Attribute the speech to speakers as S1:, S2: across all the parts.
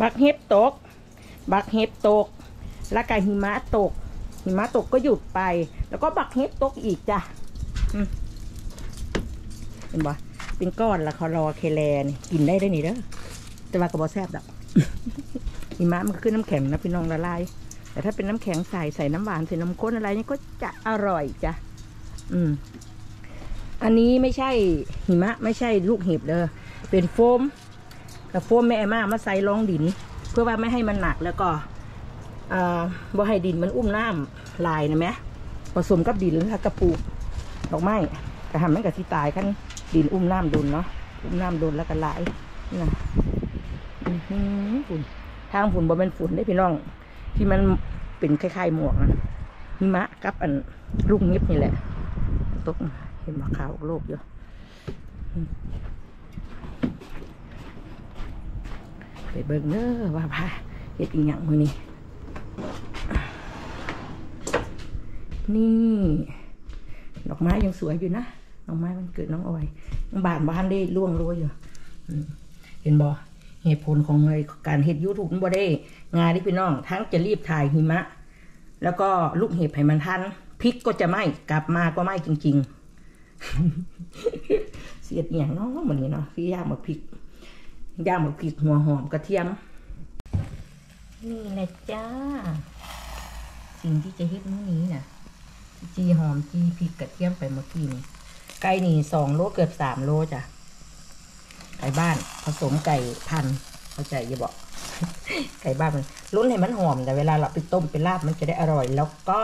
S1: บักเห็บตก บักเห็บตก แล้วก็หิมะตก หิมะตกก็หยุดไป แล้วก็บักเห็บตกอีกจ้ะเห็นบ่เป็นก้อนแล้วเขารอเคแลนกินได้ได้นี่เด้อแต่ว่ากระบอกแซบดอกหิมะมันก็คือน้ำแข็งนะพี่น้องละลายแต่ถ้าเป็นน้ำแข็งใส่ใส่น้ำหวานใส่น้ำข้นอะไรนี่ก็จะอร่อยจ้ะอืม อันนี้ไม่ใช่หิมะ ไม่ใช่ลูกเห็บเด้อเป็นโฟม แต่โฟมแม่มามาใส่รองดิน เพื่อว่าไม่ให้มันหนักแล้วก็บ่ให้ดินมันอุ้มน้ำลายนะแม่ผสมกับดินแล้วกระปูดอกไม้กระทำมันกับที่ตายขั้นดินอุ้มน้ำโดนเนาะอุ้มน้ำโดนแล้วก็ลายนี่นะฝุ่นทางฝุ่นบ่เป็นฝุ่นได้พี่น้อง ที่มันเป็นคล้ายๆหมวกนะหิมะกับอันลูกเงียบนี่แหละตกเห็นมะขาวโลกอยู่อืม ไปเบิ่งเน้อว่าพาเฮ็ดอีหยังมื้อนี้นี่ ดอกไม้ยังสวยอยู่นะดอกไม้มันเกิดน้องออยยังบานบานได้ร่วงโรยอยู่เห็นบ่เหตุผลของไอ้การเฮ็ดยูทูบมันบ่ได้งานที่พี่น้อง ทั้งจะรีบถ่ายหิมะ แล้วก็ลูกเห็บให้มันทันพริกก็จะไหม้กลับมาก็ไหม้จริง ๆ เสียดอย่างเน้องมันนี้เนาะคือย่างหมกพริก ย่างหมกพริกหัวหอมกระเทียม นี่แหละจ้า สิ่งที่จะเฮ็ดมื้อนี้น่ะ จีหอมจีพริกกระเทียมไปเมื่อกี้นี่ไก่นี่สองโลเกือบสามโลจ้ะไก่บ้าน ผสมไก่พันเข้าใจอยังบอก ไก่บ้านมันลุ้นให้มันหอมแต่เวลาเราไปต้มไปลาบมันจะได้อร่อย แล้วก็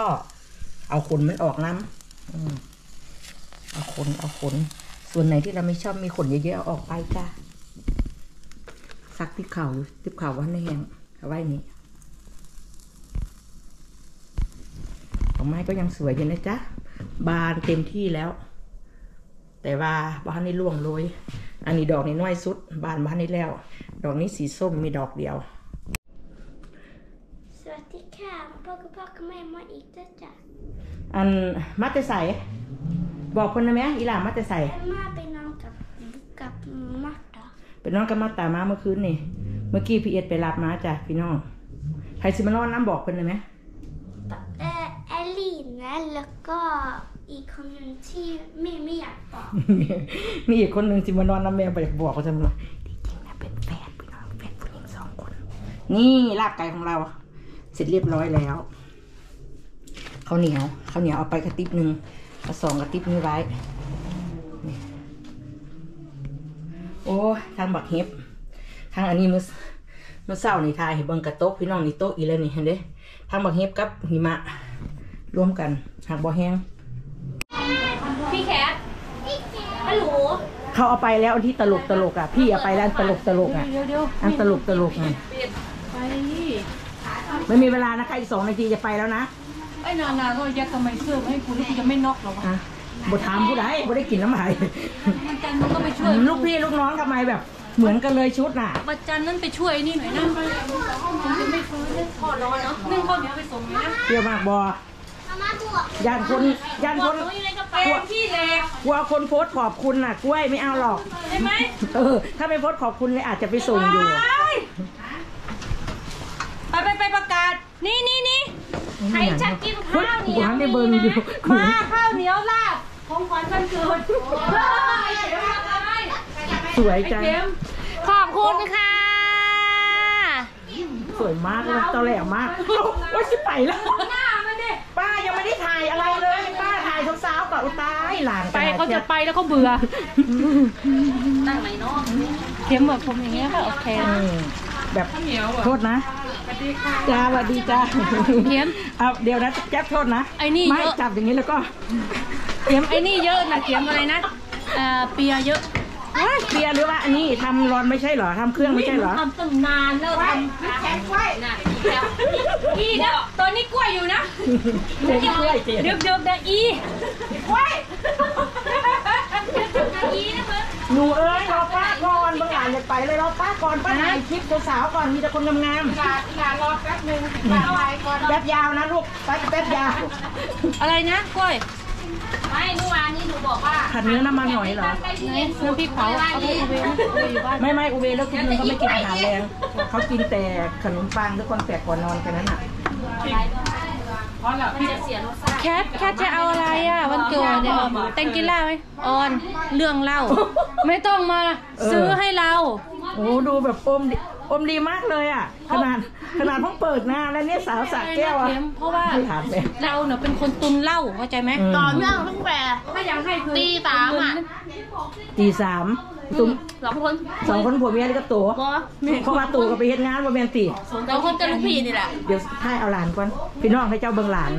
S1: เอาขนมันออกน้ำเอาขนเอาขนส่วนไหนที่เราไม่ชอบมีขนเยอะๆเอาออกไปจ้ะ ซักที่เข่าอยู่ที่เข่าวันแห้งเอาไว้นี่ดอกไม้ก็ยังสวยอยู่นะจ๊ะ บานเต็มที่แล้ว แต่ว่าบ้านนี้ร่วงโรยอันนี้ดอกนี้น้อยสุด บานบ้านนี้แล้ว ดอกนี้สีส้มมีดอกเดียว
S2: สวัสดีค่ะพ่อกับพ่อกับแม่มาอีกแล้วจ้ะ
S1: อันมัตแต่ใส่บอกคนนะแม่อีหลามัตแต่ใส่
S2: แม่มาไปนอนกับกับมัด ดา
S1: เป็นน้องกับมาตามาเมื่อคืนนี่ เมื่อกี้พี่เอ็ดไปรับมาจ้ะพี่น้องใครสิมานอนน้ำบอกคนนะแม่
S2: เออแอลลี่นะแล้วก็อีกคนหนึ่งที่ไม่ไม่อยากบอก
S1: มีอีกคนหนึ่งสิมานอนน้ำแม่ไปบอกเขาจะมาที่จริงนะเป็นแฟนพี่น้องแฟนผู้หญิงสองคน นี่ลาบไก่ของเรา เสร็จเรียบร้อยแล้วข้าวเหนียวข้าวเหนียวเอาไปกระติบหนึ่งเอาสองกระติบนี้ไว้นี่ โอ้ยทางบักเห็บทางอันนี้มือมือเศร้านี่ทายเห็นเบิ่งกระโต๊ะพี่น้องนี่โต๊ะอีแล้วนี่เห็นเด้ทางบักเห็บกับหิมะรวมกันหากบ่แห้ง
S3: พี่แคทฮัลโหล
S1: เขาเอาไปแล้วอันที่ตลกตลกอะ พี่เอาไปแล้วอันตลกตลกอะ
S3: เดี๋ยวเดี๋ยว
S1: อันตลกตลกไง
S3: ไป
S1: ไม่มีเวลานะคะอีกสองนาทีจะไปแล้วนะ
S3: ไอ้นานาก็ยัดทำไมเสื้อมาให้กูแล้วกูจะไม่น็อกหรอวะ
S1: อะ บทถามผู้ใดบ่ได้กินน้ำไหล
S3: วันจันทร์มันก็ไปช่วย
S1: ลูกพี่ลูกน้องทำไมแบบ เหมือนกันเลยชุดน่ะ
S3: วันจันทร์นั่นไปช่วยนี่หน่อยนะผมจะไม่ฟื้นทอดร้อนเนาะนึ่งข้าวเหนียวไปส่งเลยนะ
S1: เปรี้ยวมากบอ
S2: มามาบวก
S1: ย่านคนย่าน
S3: หม
S1: ค
S3: ด
S1: น
S3: หนูอยู่ในกระเป๋าพี่แหลก
S1: กลัวคนโพสต์ขอบคุณน่ะกล้วยไม่เอาหรอก
S3: ใช่ไหม
S1: เออ ถ้าไม่โพสต์ขอบคุณเลยอาจจะไปส่งอยู่
S3: ไปไปไปประกาศ นี่นี่นี่ใครจะกินข้าวเหนียว
S1: กูหันได้เบิ่งอยู่
S3: มาข้าวเหนียวลาบ ของขวัญวันเกิด
S1: สวยจัง
S3: ขอบคุณค่ะ
S1: สวยมากเลยตอแหลมากเอ้าโอ้ยชิบไปแล้ว
S3: หน้ามันดิ
S1: ป้ายังไม่ได้ถ่ายอะไรเลย ป้าถ่ายสาวๆก่อนอุยตายหลาน
S3: ไป
S1: ขนด
S3: เขา
S1: นี้
S3: จะไปแล้วเขาเบื่อ ตั้งไหนเนาะเข็มแบบผมอย่างเงี้ยค่ะโอเค
S1: อืมแบบโทษนะจ้าสวัสดีจ้า
S3: เข็ม
S1: เอาเดี๋ยวนะแจ๊บโทษนะ
S3: ไอ้นี่
S1: ไม่
S3: เยอะ
S1: จับอย่างนี้แล้วก็
S3: เข็มไอ้นี่เยอะนะเข็มอะไรนะเอ่อเปียเยอะ
S1: เคลียร์หรือว่าอันนี้ทำร้อนไม่ใช่เหรอทำเครื่องไม่ใช่เหรอ
S3: ทำตั้งนานแล้วทำแข็งไว้น่ะอีนะตอนนี้กล้วยอยู่นะ
S1: เจ๊กล้วยเจ๊
S3: เดือบเดือบนะอีกล้วยอีนะเพื่อน
S1: หนูเอ้ยรอป้าก่อนบางหลานอย่าไปเลยรอป้าก่อนป้าถ่ายคลิปสาวๆก่อนมีแต่คนงาม
S3: กาดกาดรอแป๊บนึงกาดไว้ก่อน
S1: ๆแป๊บยาวนะลูกแป๊บแป๊บยาว
S3: อะไรนะกล้วย ไม่เมื่อวานนี้หนูบอกว่า
S1: ผัดเนื้อน้ำมันหอยเหรอ
S3: ใกล้เย็นน้ำพริกเผาเอาไปอุเบนอุเบนอยู่บ้าน
S1: ไม่ไม่อุเบแล้วทุกคนเขาไม่กินอาหารแรงเขากินแต่ขนมปังทุกคนแปลกก่อนนอนกันนั้นอะ
S3: มันจะเสียรสชาติ
S4: แคทแคทจะเอาอะไรอะวันเกิดเนี่ยแตงกินเหล้าไหมออนเรื่องเหล้าไม่ต้องมาซื้อให้เรา
S1: โอ้ดูแบบอมดี อมดีมากเลยอะ ขนาดขนาดเพิ่งเปิดหน้าแล้วเนี่ยสาวสาแก้วอะ
S4: เค็มเพราะว่า
S1: ไม่ถามเลย
S4: เราเนาะเป็นคนตุนเหล้าเข้าใจไหม
S1: อืม
S4: ต่อเนื่องตั้งแต่ถ้าอยากให้คือตีสามอะ
S1: ตีสามตุ้ม
S4: สองคน
S1: สองคนผัวเมียนี่ก็ตัวเขามาตัวก็ไปเฮ็ดงานว่าแมนตี
S4: สองคนกับลูกพี่นี่แหละ
S1: เดี๋ยวท่ายเอาหลานก่อนพี่น้องให้เจ้าเบิ่งหลาน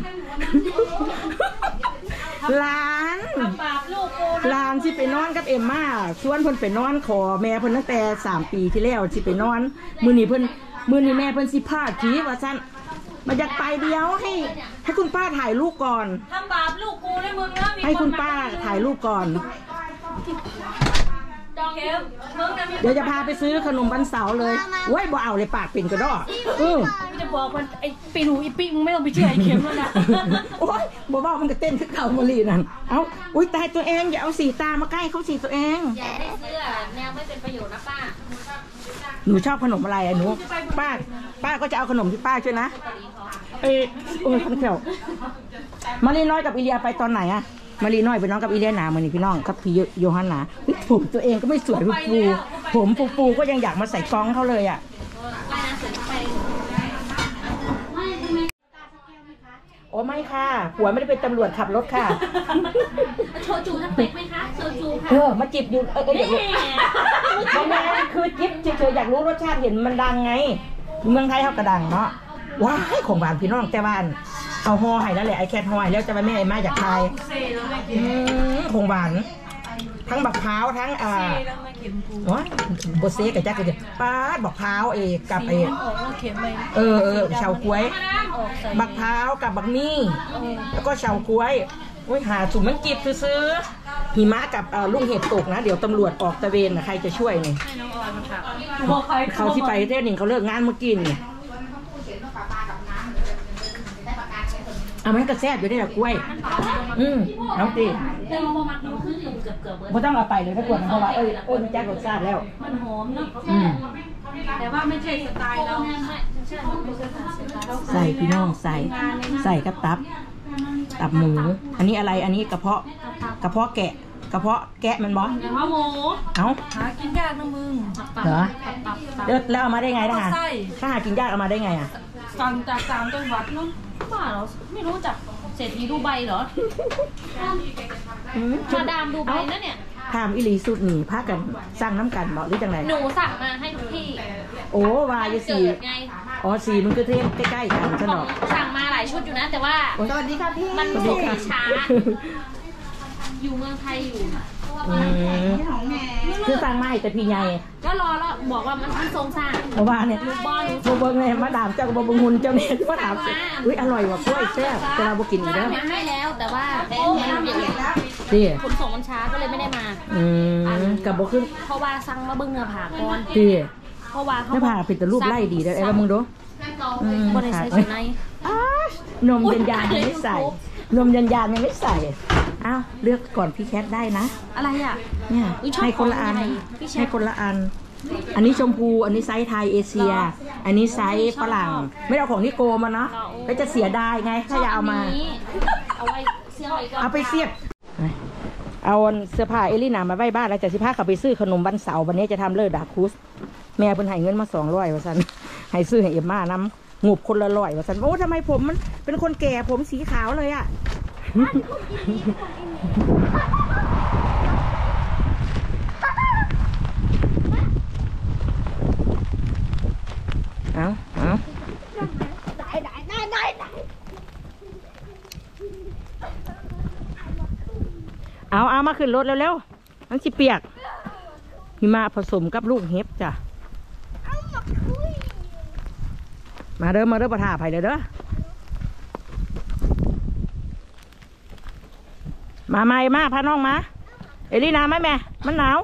S1: หลานหลานสิไปนอนกับเอ็มม่าชวนเพิ่นไปนอนขอแม่เพิ่นตั้งแต่สามปีที่แล้วสิไปนอน มื้อนี้เพิ่นมื้อนี้แม่เพิ่นสิพาขี่ว่าซั่นมาอยากไปเดียวให้ ให้คุณป้าถ่ายรูปก่อน
S3: ทำบาปลูกกูได้มึงนะมี
S1: ให้คุณป้าถ่ายรูปก่อน
S3: จองเข็มมึงนะมี
S1: เดี๋ยวจะพาไปซื้อขนมบันเสาร์เลยเว้ยบ่เอาเลยปากเป็นกระดอกเออ
S4: จะ บอกมันไอ้ปีหนูอีปีมึงไม่ต้องไปเชื่อไอ้เข็มแล้วนะ
S1: โอ๊ยบ่บอกมันก็เต้นขึ้นเขามาลีนั่นเอ้าอุ้ยตายตัวเองอย่าเอาสีตามาใกล้เขาสีตัวเอง
S3: อย่าได้เสื้อแนวไม่เป็นประโยชน์นะป้า
S1: หนูชอบขนมอะไรอะหนูป้า ป้าก็จะเอาขนมที่ป้าช่วยนะเอ้ยโอ้ยคันเขียวมารีน้อยกับอีเลียไปตอนไหนอะมารีน้อยไปน้องกับอีเลียหนาเหมือนนี่พี่น้องกับพี่โยฮันนาเฮ้ยผมตัวเองก็ไม่สวยฟูผมฟูฟูก็ยังอยากมาใส่กองเขาเลยอะ โอ้ไม่ค่ะผัวไม่ได้เป็นตำรวจขับรถค่ะ
S3: โชจูสเต็กไหมคะโชจูค่ะ
S1: เออ มาจิบอยู่ เออเอออยากรู้ไม่แม่คือจิบเฉยๆอยากรู้รสชาติเห็นมันดังไง เมืองไทยเขากระดังเนาะ ว้ายของหวานพี่น้องแต่ว่าอันเอาห่อให้แล้วแหละไอ้แคทห่อให้แล้วจะไปแม่ไอ้มาจากไทยอืมของหวาน ทั้งบักพร้าวทั้งอ่าโอ้ยโบเซ่กับจักรเลยป้าดบักพร้าวเอกกับเอก
S4: ออกแล้วเข็มไป
S1: เออเออเฉาก้วย บักพร้าวกับบักมี่แล้วก็เฉาก้วยโอ้ยหาถุงมันจิบซื้อๆหิมะกับเอ่อลุงเห็บตกนะ เดี๋ยวตำรวจออกตะเวนนะใครจะช่วยนี่เขาที่ไปเที่ยวหนึ่งเขาเลิกงานเมื่อกี้นี่ เอามันก็แซ่บอยู่ได้หรอกล้วย อืมน้องตี
S3: แต่เรามามักน้ำขึ้นเกือบเกือบเบิร์
S1: ไม่ต้องเอาไปเลยถ้ากวดเพราะว่าเอ้ยเอ้ยมันแจ้งรสชาติแล้ว
S3: มันหอมเนาะ
S1: อืม
S3: แต่ว่าไม่ใช่สไตล์เราไม่ใช่ไม่ใช่สไตล์เรา
S1: ใส่พี่น้องใส่ ใส่กับตับ ตับหมู อันนี้อะไรอันนี้กระเพาะกระเพาะแกะกระเพาะแกะมันบอ
S3: แต่ว่าหมู
S1: เอ้า
S4: หากินยากนะมึง
S1: เหรอ
S3: ตับตับ
S1: แล้วแล้วเอามาได้ไงนะฮะ
S4: ไส้
S1: ถ้าหากินยากเอามาได้ไงอะ
S4: สั่งจากต่างจังหวัดเนาะ
S3: บ้าเหรอไม่รู้จักเศรษฐีดูใบเหรอ
S1: อืม
S3: มาดามดูใบนะเนี่ย
S1: ถามอิลีสุดหนีพากันสร้างน้ำกันบอกหรือจังไร
S3: หนูสั่งมาให้ทุกที่
S1: โอ้วายสี
S3: เกิดไง
S1: อ๋อสีมันคือเทมใกล้ๆกันฉัน
S3: ข
S1: บ
S3: อ
S1: องก
S3: สั่งมาหลายชุดอยู่นะ แต่ว่า
S1: สวัสดีค่ะพี่
S3: มัน
S1: สวัสดีค่ะ
S3: ช้า อยู่เมืองไทยอยู่
S1: อืมคือสร้างไม้แต่พี่ใหญ่
S3: ก็รอแล้วบอกว่ามันมันทรงสร้าง
S1: เพราะว่าเนี่ย
S3: บอล
S1: โบเบิ้งเลยมาดามเจ้ากับบงุนเจ้าเนี่ยมาดามสิอุ้ยอร่อยว่ะกล้วยแซ่บแต่เราบ่กินอยู่แล้ว
S3: มาให้แล้วแต่ว่ามันอย่าง
S1: ดิ
S3: ขนส่งมันช้าก็เลยไม่ได้มา
S1: อืมกับบ่ขึ้น
S3: เพราะว่าสั่งมาเบิ้งเนื้อผ่าก่อน
S1: ดิ
S3: เพราะว่าเขา
S1: หน้าผากเป็นแต่รูปไล่ดีแล้วไอ้ว่ามึงดูอืม
S3: บริษัทสุนัย
S1: อ้าววนมยันยานยังไม่ใส่ นมยันยานยังไม่ใส่ อ้าวเลือกก่อนพี่แคทได้นะ
S3: อะไรอะ
S1: เนี่ย
S3: อุ๊ยชอบ
S1: ให้คนละอัน
S3: ของยังไงพี่แชท
S1: ให้คนละอัน อันนี้ชมพูอันนี้ไซส์ไทยเอเชีย อันนี้ไซส์ฝรั่ง ไม่เอาของนิโกมาเนาะก็จะเสียดายไงถ้าอยากเอามา
S3: ชบนนี้เอาไว้เสื้อไว้ก่อน
S1: เอาไปเสียบ เอาเสื้อผ้าเอลินามาไว้บ้านแล้วจะสิพาเขาไปซื้อขนมวันเสาร์วันนี้จะทำเลิศดาคุส แม่เพิ่นให้เงินมาสองร้อยว่าสันให้ซื้อให้เอ็มม่านำงูบคนละร้อยว่าสันโอ้ทำไมผมมันเป็นคนแก่ผมสีขาวเลยอะ เอาเอา
S2: ได้ได้ได้ได้
S1: เอาเอามาขึ้นรถเร็วๆมันสิเปียกหิมะผสมกับลูกเห็บจ้ะ
S2: มาคุย
S1: มาเด้อมาเด้อประทาไผ่เด้อเด้อ มาไม่มาพาน้องมาเอลีนาไหมแม่ มันหนาว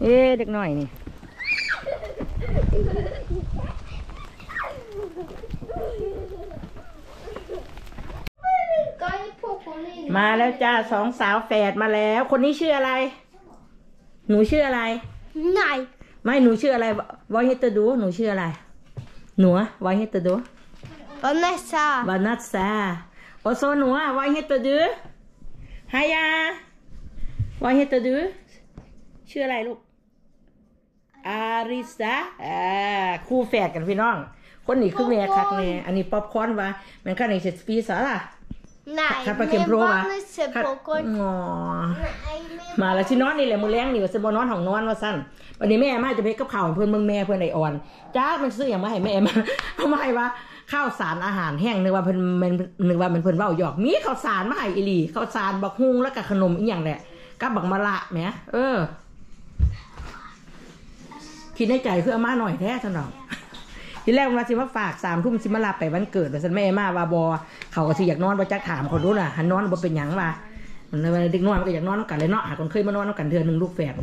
S1: เอ๊ะเด็กหน่อยนี่
S2: ก้อย
S1: มาแล้วจ้าสองสาวแฝดมาแล้ว คนนี้ชื่ออะไร หนูชื่ออะไร
S2: Nej.
S1: ไม่หนูชื่ออะไรวอยเฮตดูหนูชื่ออะไร หนูวอยเฮตดู
S2: Vanessa.
S1: วานัสซาโอโซห นูวอยเฮตดูฮายาวอยเฮตดูชื่ออะไรลูก อาริสาอ่าคู่แฝดกันพี่น้อง คนนี้คือแม่คักแน่อันนี้ป๊อปคอร์นวะแมันข้างในเจ็ดปีสาล่ะ
S2: Nej,
S1: ข้าปลาเค็มโปรวะ
S2: vanligtvis
S1: ข้า
S2: popcorn.
S1: อ๋อ
S2: Nej, men
S1: มาแล้วที่นอนนี่แหละมือแรงนี่ว่าจะบนอนของนอนว่าสั้นวันนี้แม่มาจะไปกับข้าวให้เพื่อนเมืองแม่เพื่อนไออ่อนจ้ามันซื้ออย่างมาให้แม่มา เอามาให้ว่า ข้าวสารอาหารแห้งนึกว่าเพิ่นมันนึกว่ามันเพิ่นเว้าหยอกมีข้าวสารมาให้อีหลีข้าวสารบักฮุงแล้วก็ขนมอีหยังแหละกับบักมะละแหมเออ คิดในใจคือเอามาหน่อยแท้ท่านดอกทีแรกมันว่าสิมาฝากสามทุ่มสิมาลาไปวันเกิดว่าสันแม่มาว่าบอเขาก็สิอยากนอนบ่จักถามเขาดูล่ะหันนอนบ่เป็นหยังว่ามันเลยเด็กน้อยมันก็อยากนอนนำกันเลยเนาะหาคนเคยมานอนนำกันเทื่อหนึ่งลูกแฝด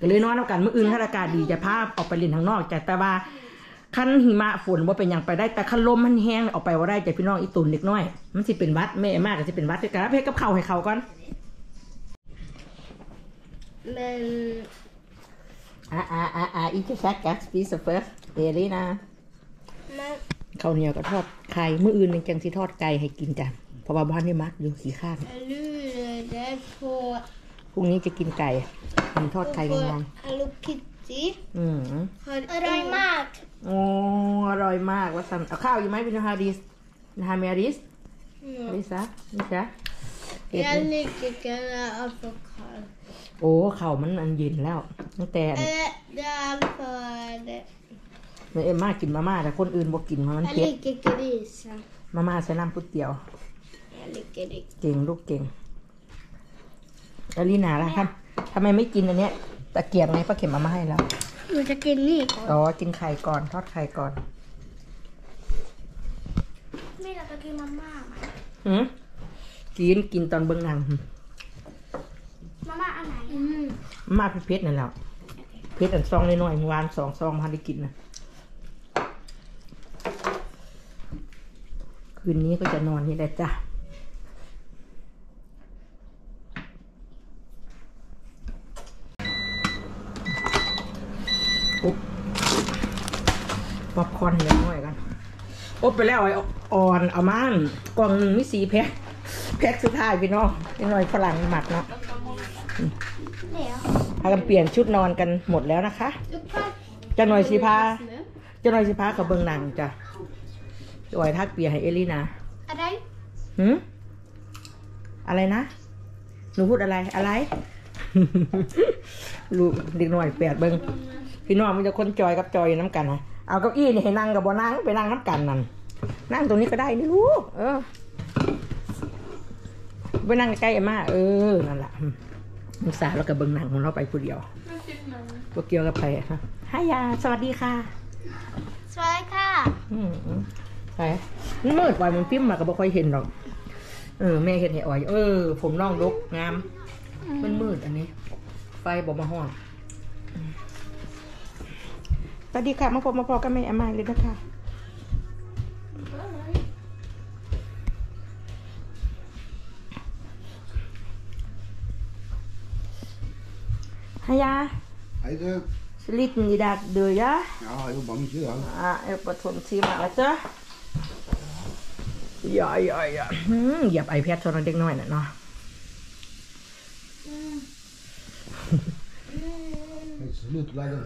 S1: ก็เลยนอนนำกันเมื้ออื่นถ้าอากาศดีจะพาออกไปเล่นข้างนอกจ้ะแต่ว่า คันหิมะฝนบ่เป็นหยังไปได้ แต่คันลมมันแห้งออกไปว่าได้จ้ะพี่น้องอีตุนเล็กน้อย มันสิเป็นหวัดแม่มากก็สิเป็นหวัดคือกันเพกับข้าวให้เขาก่อน
S2: Men...
S1: อ่าอ่าอ่าอ่าอีกแค่กัสปีสเฟิร์สเอลี่นะ
S2: Men...
S1: ข้าวเหนียวก็ทอดไข่มื้ออื่นนี่จังสิทอดไก่ให้กินจ้ะเพราะว่าบ้านนี่มักอยู่ขี้ข้าน
S2: Jag lurade på...
S1: พรุ่งนี้จะกินไก่กินทอดไข่กันยัง
S2: Hello Kitty.
S1: อืม
S2: Har Röjmark.
S1: โอ้อร่อยมากว่าสันเอาข้าวอยู่ไหมพี่นาฮาดิสนาฮาเมียดิสฮาดิสะนี่จ้ะเห็ด
S2: Jag
S1: นี่
S2: liker gärna avokado.
S1: โอ้ข้าวมันอันเย็นแล้วตั้งแต่
S2: Eller det är för...
S1: เมื่อเอ็มมากินมาม่าแต่คนอื่นบ่กินเพราะมัน
S2: Jag
S1: เผ็ด
S2: liker grisen.
S1: มาม่าใส่น้ำก๋วยเตี๋ยว
S2: Jag liker det.
S1: เก่งลูกเก่งแล้วลีนาล่ะครับทำไมไม่กินอันเนี้ย ตะเกียบไงป้าเข็มมามาให้แล้ว
S2: Nu ska jag ni
S1: อ๋อ กินไข่ก่อน ทอดไข่ก่อน
S2: Vill att jag kan mamma.
S1: หืมกินกินตอนเบิ่งหนัง
S2: Mamma, Anna. Mm.
S1: มาเพชรนั่นแหละเพชรอันซองน้อยๆเมื่อวานสองซองมาได้กินนะคืนนี้ก็จะนอนนี่แหละจ้ะอุ๊บป๊อปคอร์นเล็กน้อยกันอบ ไปแล้วไอ้อ่อนเอามานกล่องหนึ่งมีสีแพ็คแพ็คสุดท้ายพี่น้องเป็นหน่อยฝรั่งหมักเนาะ
S2: Det.
S1: พากันเปลี่ยนชุดนอนกันหมดแล้วนะคะจะหน่อยสิพาจะหน่อยสิพาเขาเบิ่งหนังจ้ะจะอ่อยทักเปียให้เอลี่นะ
S2: Är det?
S1: หืมอะไรนะ หนูพูดอะไรอะไรลูกเด็กหน่อยแปดเบิ่งพี่น้องมีแต่คนจอยกับจอยน้ำกันนะเอาเก้าอี้นี่ให้นั่งกับบ่นั่งไปนั่งน้ำกันนั่น นั่งตรงนี้ก็ได้นี่ลูก เออไปนั่งใกล้ๆเอ็มมาเออ นั่นแหละมุสาแล้วก็เบิ่งหนังของเราไปผู้เดียวตัวเกี่ยวกับไปนะฮายา สวัสดีค่ะ
S2: Svalka.
S1: อืมอืมใช่มันมืดไว้มันฟิล์มมาก็บ่ค่อยเห็นหรอก เออ แม่เห็นให้อ่อย เออ ผมน้องดกงาม มันมืดอันนี้ ไฟบอกมาห้องสวัสดีค่ะ มาพบมาพอกันแม่แอมมาเลยนะคะ Hej, ja.
S5: Hej du.
S1: Så liten i dag du, ja.
S5: Ja, jag jobbar mycket idag.
S1: Ja, jag på två timmar, vet du. Ja, ja, ja. Mm, เหยียบไอแพดโซนเด็กน้อยน่ะเนาะ
S5: Det är slutläge.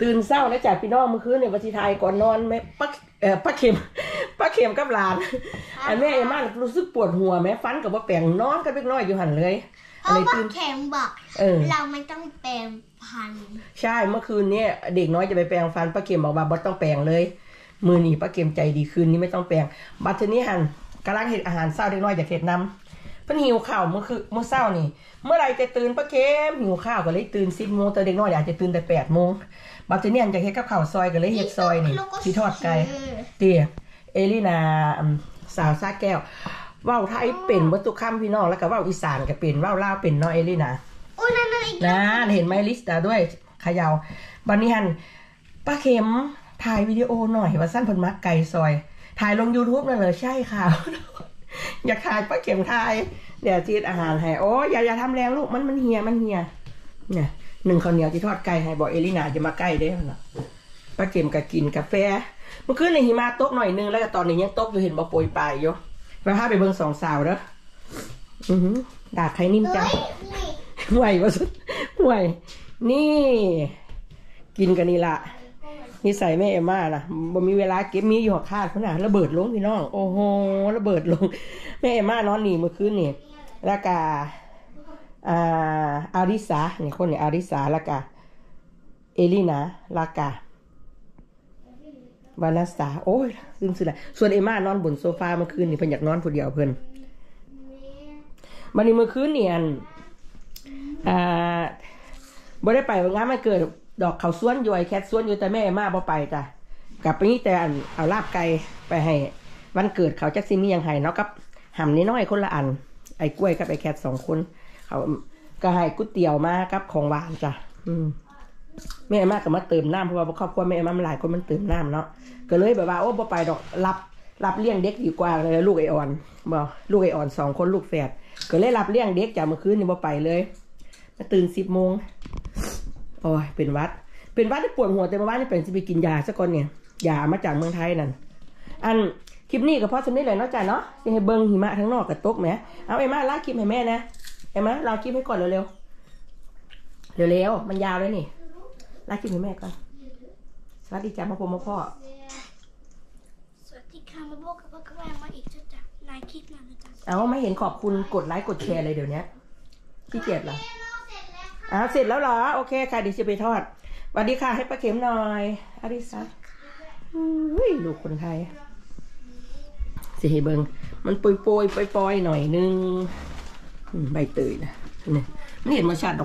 S1: ตื่นเศร้าแล้วจากพี่น้องเมื่อคืนเนี่ยวันที่ทายก่อนนอนแม่ปักเอ่อป้าเข็มป้าเข็มกับหลานไอ้แม่ไอ้มันรู้สึกปวดหัวแม่ฟันกับว่าแปลงนอนกันเล็กน้อยอยู่หันเลย อะไร
S2: Pappa
S1: ตื่น
S2: Ken bara,
S1: เออ
S2: เราไม่ต้องแปรงพัน
S1: ใช่เมื่อคืนเนี่ยเด็กน้อยจะไปแปลงฟันป้าเข็มบอกว่าบ่ต้องแปลงเลย มือนี่ป้าเข็มใจดีคืนนี้ไม่ต้องแปลงบัดทีนี้หันกำลังเห็ดอาหารเศร้าเด็กน้อยจะเห็ดนำเพิ่นหิวข้าวเมื่อคือเมื่อเช้านี่ เมื่อไรจะตื่นป้าเข็มหิวข้าวก็เลยตื่นสิบโมงแต่เด็กน้อยอยากจะตื่นแต่แปดโมงบัดทีนี้หันจะเฮ็ดกับข้าวซอยก็เลยเฮ็ดซอยนี่ที่ทอดไก่เตี๋ยเอลินาอืมสาวซาแก้วเว้าไทยเป็นวัตถุคำพี่น้องแล้วก็เว้าอีสานก็เป็นเว้าลาวเป็นเนาะเอลินา
S2: โอ้นั่นนั่นอีก
S1: นะเห็นไหมลิสต์ด้วยเขยาวบันนี้ฮันป้าเข็มถ่ายวิดีโอหน่อยว่าสั้นเพิ่นมักไก่ซอย ถ่ายลง YouTube นั่นเลยใช่ค่ะ
S6: อยากขายปลาเข็มทาย เดี๋ยวจีดอาหารให้โอ้ยอย่าอย่าทำแรงลูกมันมันเหี่ยมันเหี่ยเนี่ยหนึ่งข้าวเหนียวที่ทอดไก่ให้บอกเอลินาจะมาใกล้ได้อนะปลาเข็มก็กินกาแฟเมื่อคืนในหิมะตกหน่อยนึงแล้วก็ตอนนี้ยังตกอยู่เห็นบ่โปรยปลายอยู่ ไปพาไปเบิ่งสองสาวเด้ออือหือดาดไข่นิ่มจังไหววะสุดไหวนี่ กินกันนี่ละนิสัยแม่เอมม่านะบ่มีเวลาเก็บมีอยู่หัวคาดขนาดระเบิดลงพี่น้อง โอ้โหระเบิดลง แม่เอมม่านอนหนีเมื่อคืนนี่แล้วก็อ่าอาริสาเนี่ยคนเนี่ยอาริสาแล้วก็เอลินาแล้วก็ วานาสาโอ้ยลืมสิละส่วนเอม่านอนบนโซฟาเมื่อคืนนี่เพิ่นอยากนอนผู้เดียวเพิ่นวันนี้เมื่อคืนเนี่ยอันอ่าบ่ได้ไปงานมันเกิดดอกเขาวสวนย่อ้แคทสวนอยู่แต่แม่มาบ่ไปจ้ะกลับไปนี่แต่อันเอาลาบไก่ไปให้วันเกิดเขาจักซิมียังให้เนาะกับหำน้อยคนละอัน ไอ้กล้วยกับไอ้แคทสองคน เขาก็ให้ก๋วยเตี๋ยวมากับของหวานจ้ะ อืม แม่มาก็มาเติมน้ำเพราะว่าครอบครัวแม่มามันหลายคนมันเติมน้ำเนาะก็เลยแบบว่าโอ้บ่ไปดอกรับรับเลี้ยงเด็กดีกว่าเลยลูกไอออนบ่ลูกไออ่อนสองคนลูกแฝดก็เลยรับเลี้ยงเด็กจากเมื่อคืนนี่บ่ไปเลยมาตื่นสิบโมงโอ้ยเป็นวัด เป็นวัดที่ปวดหัวแต่เมื่อวานนี่เป็นสิไปกินยาซะก่อนเนี่ยยามาจากเมืองไทยนั่นอันคลิปนี้ก็พอสำเร็จเลยนาะจ้ะเนาะจะให้เบิ้งหิมะทั้งนอกกับตกไหมเอาไอ้มาลากคลิปให้แม่นะไอ้มาเราคลิปให้ก่อนเร็วๆเร็วๆมันยาวเลยนี่ ลากคลิปให้แม่ก่อน สวัสดีจ้ามาพบมาพ่อ
S2: สวัสดีค่ะมาบอกกับพ่อกับแม่มาอีกจ้ะจ้ะนายคิดมานะจ๊ะ
S6: เอาไม่เห็นขอบคุณกดไลค์กดแชร์เลยเดี๋ยวนี้พี่เกียรเหรออ้าวเสร็จแล้วเหรอ โอเคค่ะเดี๋ยวจะไปทอดสวัสดีค่ะ ให้ป้าเข็มหน่อยอาริสาอุ้ยลูกคนไทย สิให้เบิงมันปุยปุยปอยปอยๆหน่อยนึงอืมใบเตยนะนี่มันเห็นมาชาติดอก